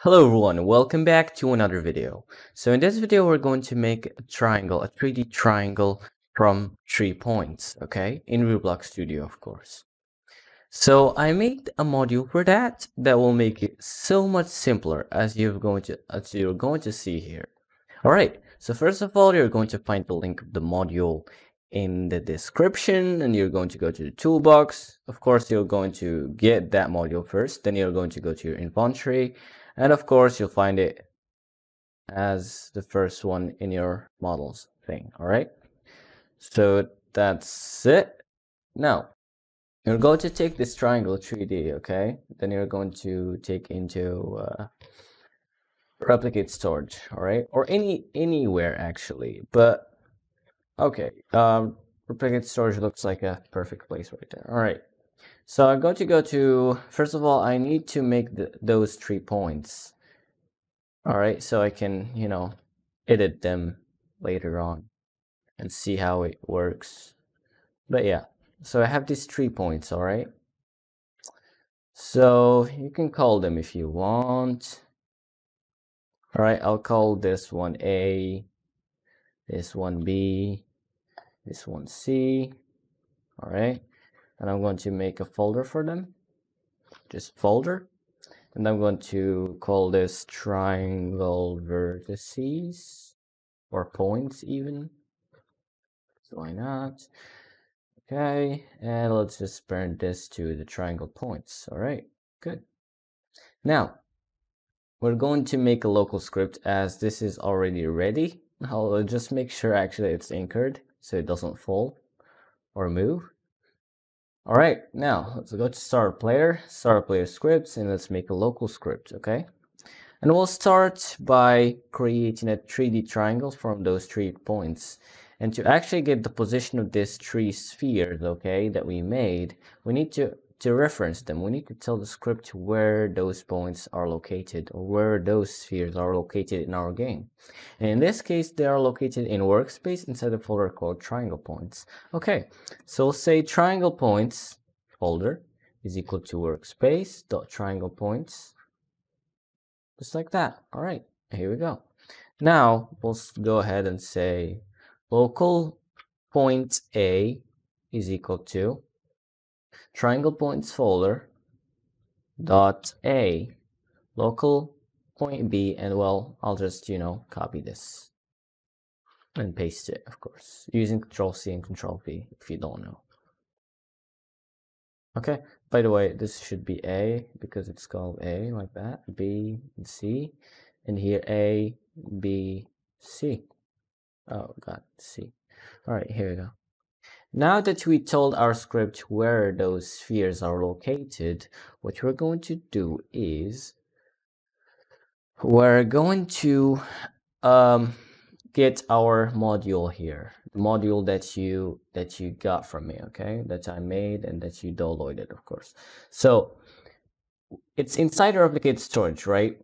Hello everyone, welcome back to another video. So in this video we're going to make a triangle, a 3D triangle from three points, okay? In Roblox Studio of course. So I made a module for that that will make it so much simpler as you're going to as you're going to see here. Alright, so first of all you're going to find the link of the module in the description and you're going to go to the toolbox. Of course you're going to get that module first, then you're going to go to your inventory and of course, you'll find it as the first one in your models thing. All right. So that's it. Now, you're going to take this triangle 3D, okay? Then you're going to take into uh, replicate storage, all right? Or any anywhere actually. But okay, um, replicate storage looks like a perfect place right there. All right. So I'm going to go to, first of all, I need to make the, those three points. All right, so I can, you know, edit them later on and see how it works. But yeah, so I have these three points, all right? So you can call them if you want. All right, I'll call this one A, this one B, this one C, all right? And I'm going to make a folder for them. Just folder. And I'm going to call this triangle vertices or points even. So why not? Okay and let's just parent this to the triangle points. All right good. Now we're going to make a local script as this is already ready. I'll just make sure actually it's anchored so it doesn't fall or move all right, now let's go to start player, start player scripts, and let's make a local script, okay? And we'll start by creating a 3D triangle from those three points. And to actually get the position of these three spheres, okay, that we made, we need to to reference them, we need to tell the script where those points are located or where those spheres are located in our game. And in this case, they are located in workspace inside a folder called triangle points. Okay, so say triangle points folder is equal to workspace dot triangle points, just like that. All right, here we go. Now we'll go ahead and say local point A is equal to triangle points folder dot a local point b and well i'll just you know copy this and paste it of course using control c and control v if you don't know. Okay by the way this should be a because it's called a like that b and c and here a b c. Oh god c. All right here we go now that we told our script where those spheres are located, what we're going to do is we're going to um, get our module here, the module that you that you got from me, okay, that I made and that you downloaded, of course. So it's inside replicate storage, right?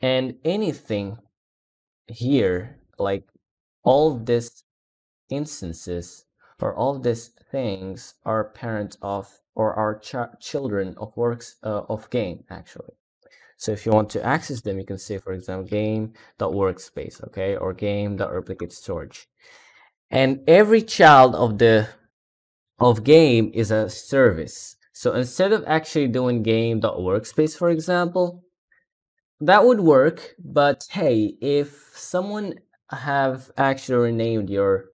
And anything here, like all these instances for all these things are parents of or are ch children of works uh, of game actually. So if you want to access them, you can say, for example, game.workspace, okay, or game.replicate storage. And every child of the of game is a service. So instead of actually doing game.workspace, for example, that would work. But hey, if someone have actually renamed your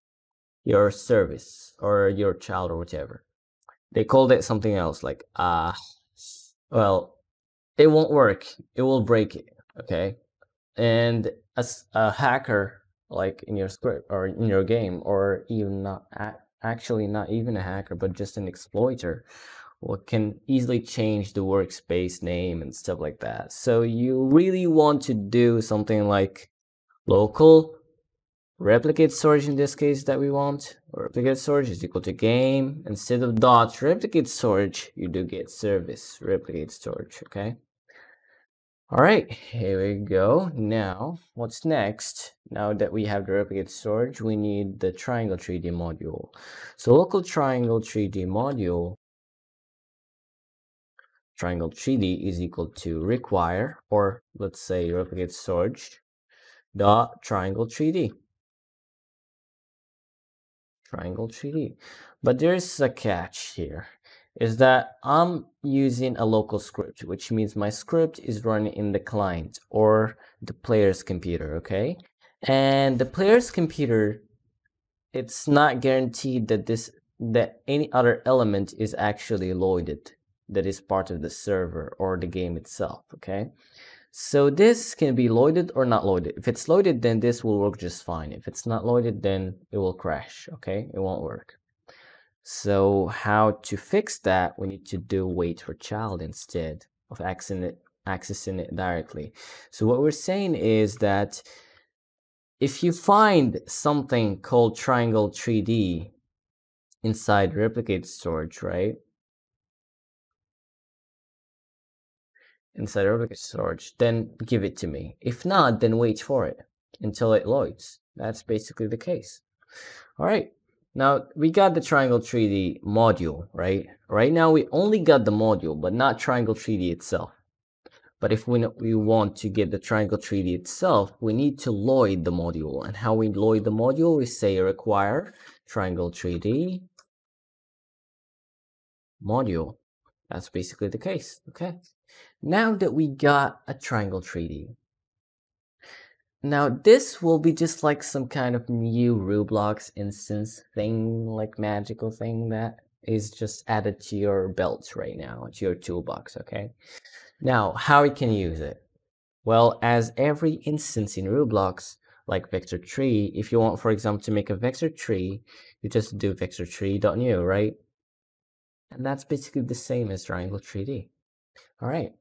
your service or your child or whatever. They called it something else like ah uh, well it won't work. It will break it, okay? And as a hacker like in your script or in your game or even not actually not even a hacker but just an exploiter what can easily change the workspace name and stuff like that. So you really want to do something like local replicate storage in this case that we want replicate storage is equal to game. Instead of dot replicate storage you do get service replicate storage okay? All right here we go. Now what's next? Now that we have the replicate storage we need the triangle 3d module. So local triangle 3d module triangle 3D is equal to require, or let's say replicate storage dot triangle 3D. Triangle 3D. But there's a catch here, is that I'm using a local script, which means my script is running in the client or the player's computer, okay? And the player's computer, it's not guaranteed that this that any other element is actually loaded that is part of the server or the game itself, okay? So this can be loaded or not loaded. If it's loaded, then this will work just fine. If it's not loaded, then it will crash, okay? It won't work. So how to fix that? We need to do wait for child instead of accessing it, accessing it directly. So what we're saying is that if you find something called triangle 3D inside replicate storage, right? Inside replicate storage, then give it to me. If not, then wait for it until it loads. That's basically the case. All right. Now we got the triangle 3D module, right? Right now we only got the module, but not triangle 3D itself. But if we, we want to get the triangle 3D itself, we need to load the module. And how we load the module, we say require triangle 3D module. That's basically the case, okay? Now that we got a triangle 3D, now this will be just like some kind of new Roblox instance thing, like magical thing that is just added to your belt right now, to your toolbox, okay? Now, how we can use it? Well, as every instance in Roblox, like Vector3, if you want, for example, to make a Vector3, you just do Vector3.new, right? And that's basically the same as triangle 3D. All right.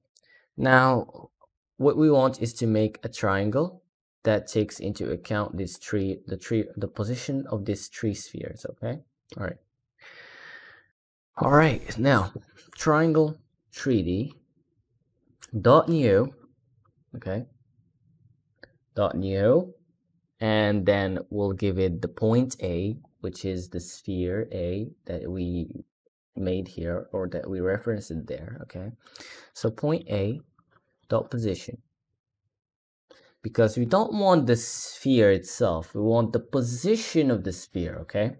Now, what we want is to make a triangle that takes into account this tree, the tree, the position of these tree spheres. Okay. All right. All right. Now, triangle 3D dot new. Okay. Dot new, and then we'll give it the point A, which is the sphere A that we made here or that we referenced it there okay? So point a dot position. Because we don't want the sphere itself we want the position of the sphere okay?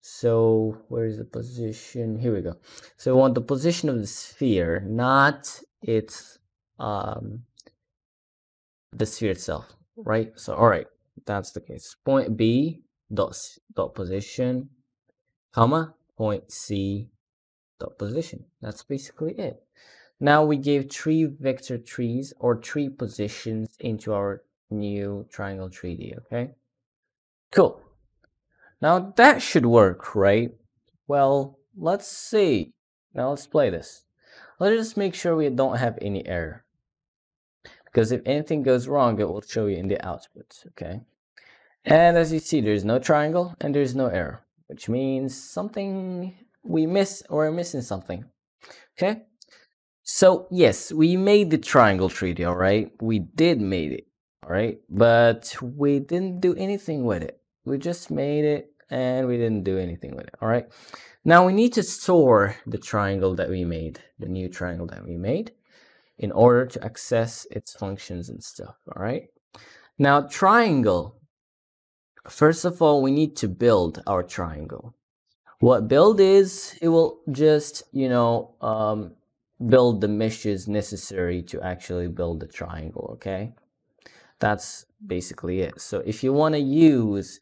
So where is the position? Here we go. So we want the position of the sphere not its um the sphere itself right? So all right that's the case. Point b dot dot position comma point C dot position. That's basically it. Now we gave three Vector3s or three positions into our new triangle 3D, okay? Cool. Now that should work, right? Well, let's see. Now let's play this. Let's just make sure we don't have any error. Because if anything goes wrong, it will show you in the output, okay? And as you see, there's no triangle and there's no error which means something we miss or missing something. Okay. So yes, we made the triangle 3D, all right? We did made it, all right? But we didn't do anything with it. We just made it and we didn't do anything with it, all right? Now we need to store the triangle that we made, the new triangle that we made, in order to access its functions and stuff, all right? Now triangle First of all, we need to build our triangle. What build is, it will just, you know, um, build the meshes necessary to actually build the triangle, okay? That's basically it. So if you want to use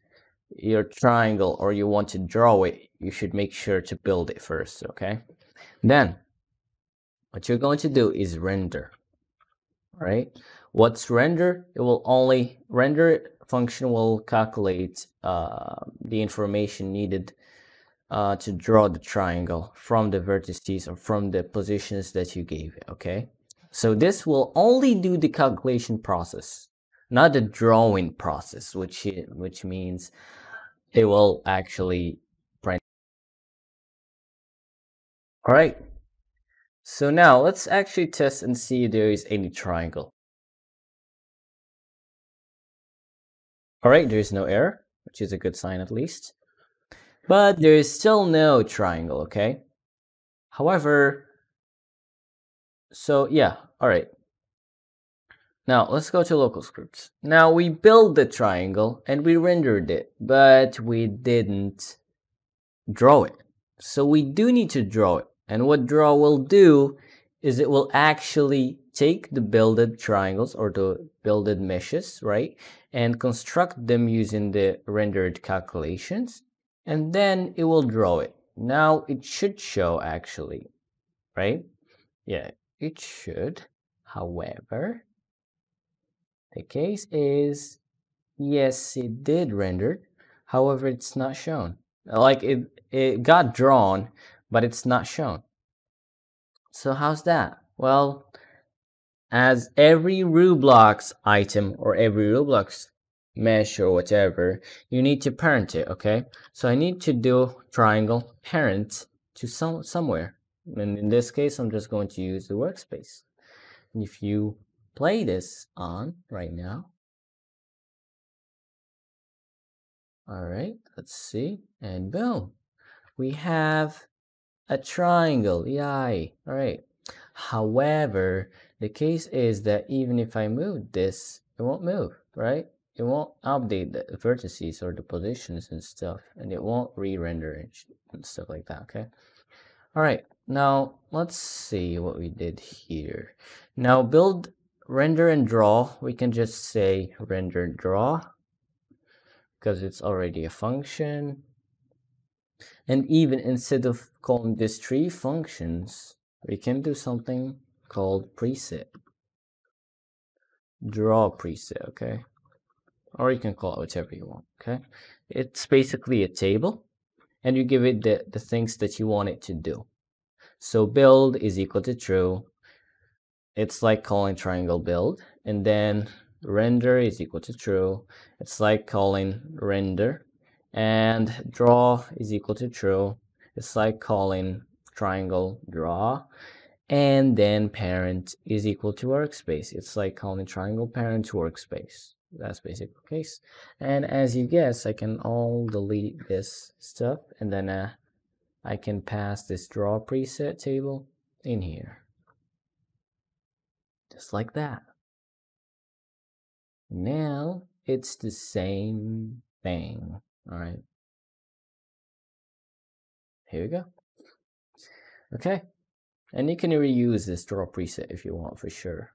your triangle or you want to draw it, you should make sure to build it first, okay? Then, what you're going to do is render, right? What's render? It will only render it function will calculate uh, the information needed uh, to draw the triangle from the vertices or from the positions that you gave it, okay? So this will only do the calculation process, not the drawing process, which, which means it will actually print. All right. So now let's actually test and see if there is any triangle. All right, there is no error, which is a good sign at least. But there is still no triangle, okay? However, so yeah, all right. Now let's go to local scripts. Now we built the triangle and we rendered it, but we didn't draw it. So we do need to draw it. And what draw will do is it will actually take the builded triangles or the builded meshes, right? And construct them using the rendered calculations. And then it will draw it. Now it should show actually, right? Yeah, it should. However, the case is, yes, it did render. However, it's not shown. Like it, it got drawn, but it's not shown. So how's that? Well, as every Roblox item or every Roblox mesh or whatever, you need to parent it, okay? So I need to do triangle parent to some somewhere. And in this case, I'm just going to use the workspace. And if you play this on right now. All right, let's see. And boom, we have a triangle. Yay. All right. However, the case is that even if I move this, it won't move, right? It won't update the vertices or the positions and stuff, and it won't re-render and stuff like that, okay? All right, now let's see what we did here. Now build render and draw, we can just say render draw because it's already a function. And even instead of calling these three functions, we can do something called preset. Draw preset, okay? Or you can call it whatever you want, okay? It's basically a table and you give it the, the things that you want it to do. So build is equal to true, it's like calling triangle build and then render is equal to true it's like calling render and draw is equal to true. It's like calling triangle draw. And then parent is equal to workspace. It's like calling triangle parent to workspace. That's basic case. And as you guess i can all delete this stuff. And then uh, i can pass this draw preset table in here. Just like that. Now it's the same thing. All right. Here we go. Okay. And you can reuse this draw preset if you want for sure.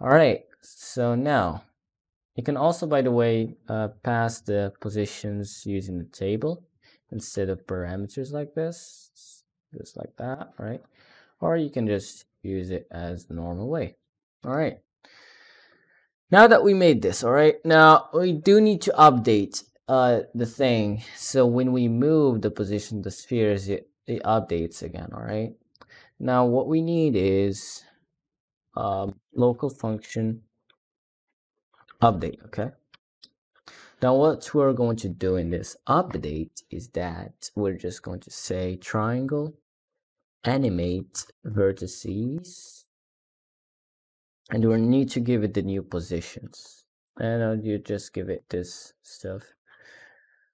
All right. So now you can also, by the way, uh, pass the positions using the table instead of parameters like this, just like that, right? Or you can just use it as the normal way. All right. Now that we made this, all right, now we do need to update uh, the thing. So when we move the position of the spheres, it, it updates again, all right? Now what we need is um, local function update, okay? Now what we're going to do in this update is that we're just going to say triangle animate vertices and we need to give it the new positions and you just give it this stuff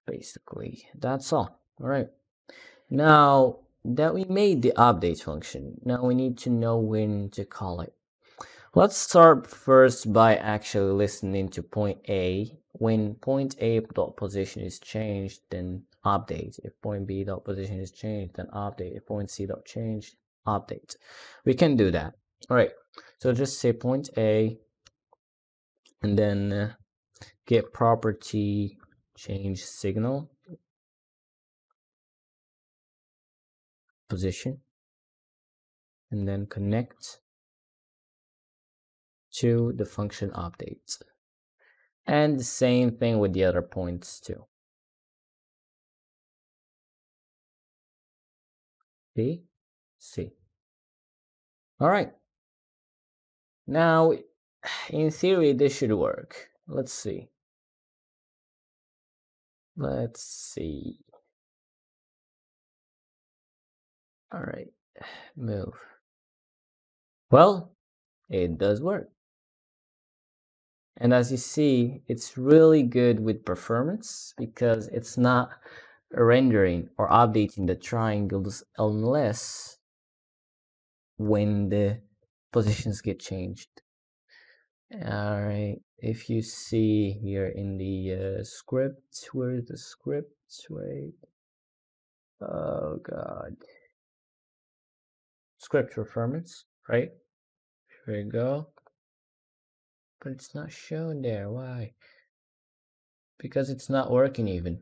basically that's all all right now that we made the update function now we need to know when to call it let's start first by actually listening to point a when point a dot position is changed then update. If point B dot position is changed, then update. If point C dot change, update. We can do that. All right. So just say point A and then uh, get property change signal position and then connect to the function update. And the same thing with the other points too. B, C. All right. Now, in theory, this should work. Let's see. Let's see. All right, move. Well, it does work. And as you see, it's really good with performance because it's not rendering or updating the triangles unless when the positions get changed. All right, if you see here in the uh, script, where's the script? Wait. Oh God. Script performance, right? Here we go. But it's not shown there. Why? Because it's not working even.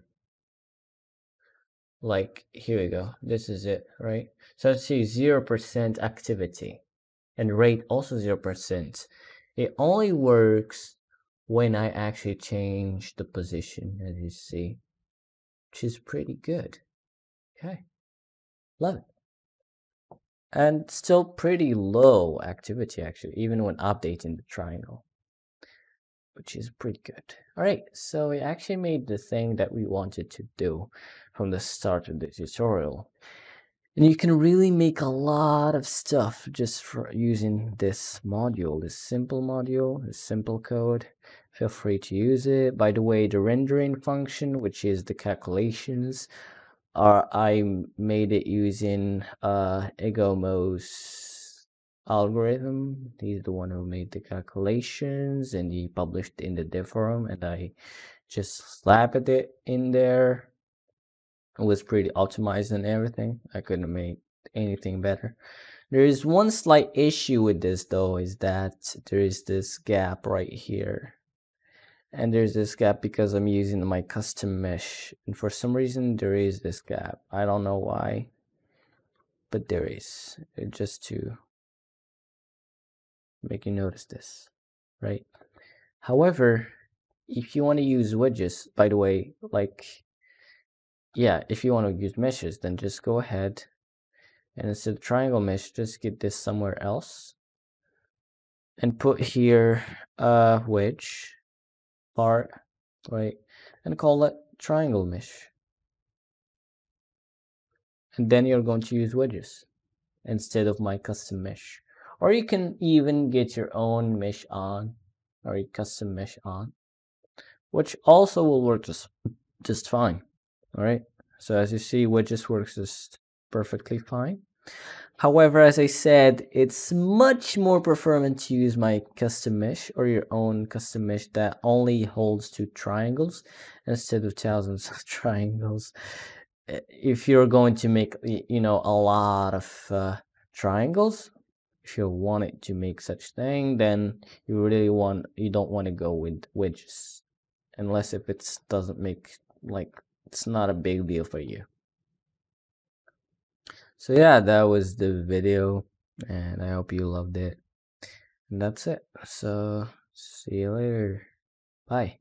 Like, here we go. This is it, right? So let's see 0% activity and rate also 0%. It only works when I actually change the position, as you see, which is pretty good. Okay, love it. And still pretty low activity, actually, even when updating the triangle, which is pretty good. All right, so we actually made the thing that we wanted to do from the start of the tutorial. And you can really make a lot of stuff just for using this module, this simple module, this simple code. Feel free to use it. By the way, the rendering function, which is the calculations, are I made it using uh, EgoMoose's algorithm. He's the one who made the calculations and he published in the dev forum and I just slapped it in there it was pretty optimized and everything. I couldn't make anything better. There is one slight issue with this though, is that there is this gap right here. And there's this gap because I'm using my custom mesh. And for some reason there is this gap. I don't know why. But there is. Uh, just to make you notice this. Right? However, if you want to use wedges, by the way, like yeah, if you want to use meshes, then just go ahead and instead of triangle mesh, just get this somewhere else and put here a wedge part, right? And call it triangle mesh. And then you're going to use wedges instead of my custom mesh. Or you can even get your own mesh on or a custom mesh on, which also will work just, just fine. All right. So as you see, wedges works just perfectly fine. However, as I said, it's much more preferable to use my custom mesh or your own custom mesh that only holds to triangles instead of thousands of triangles. Eh, if you're going to make, you know, a lot of uh, triangles, if you wanted to make such thing, then you really want, you don't want to go with wedges unless if it doesn't make like it's not a big deal for you. So yeah that was the video and i hope you loved it. And that's it. So see you later. Bye